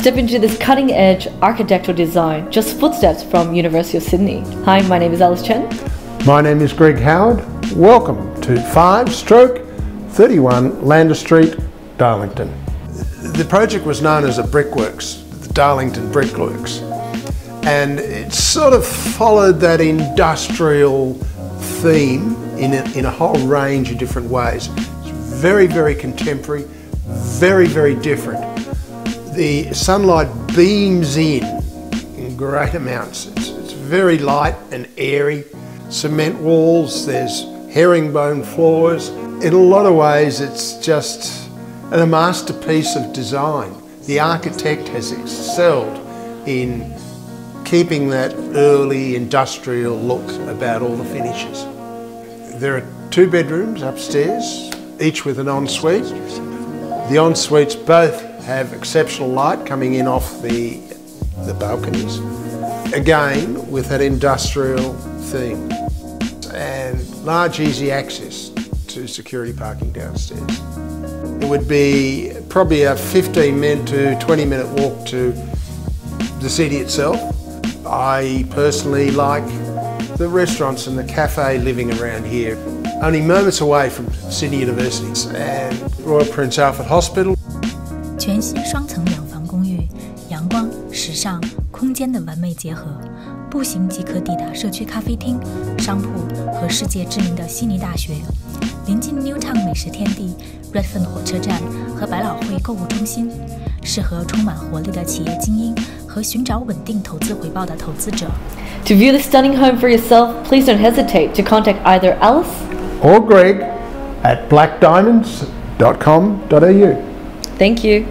step into this cutting edge architectural design, just footsteps from University of Sydney. Hi, my name is Alice Chen. My name is Greg Howard. Welcome to 5 stroke 31 Lander Street, Darlington. The project was known as a Brickworks, the Darlington Brickworks, and it sort of followed that industrial theme in a, in a whole range of different ways. It's very, very contemporary, very, very different. The sunlight beams in in great amounts. It's, it's very light and airy. Cement walls, there's herringbone floors. In a lot of ways, it's just a masterpiece of design. The architect has excelled in keeping that early industrial look about all the finishes. There are two bedrooms upstairs, each with an ensuite. The ensuites both have exceptional light coming in off the, the balconies. Again, with that industrial theme. And large easy access to security parking downstairs. It would be probably a 15 minute to 20 minute walk to the city itself. I personally like the restaurants and the cafe living around here. Only moments away from Sydney University and Royal Prince Alfred Hospital. 全新双层两房公寓，阳光、时尚、空间的完美结合，步行即可抵达社区咖啡厅、商铺和世界知名的悉尼大学。临近 Newtown 美食天地、Redfern 火车站和百老汇购物中心，适合充满活力的企业精英和寻找稳定投资回报的投资者。To view the stunning home for yourself, please don't hesitate to contact either Alice or Greg at blackdiamondz.com.au. Thank you.